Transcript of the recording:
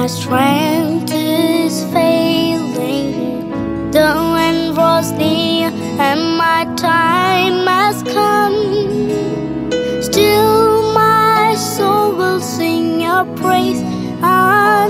My strength is failing, the end draws near, and my time has come. Still, my soul will sing your praise. I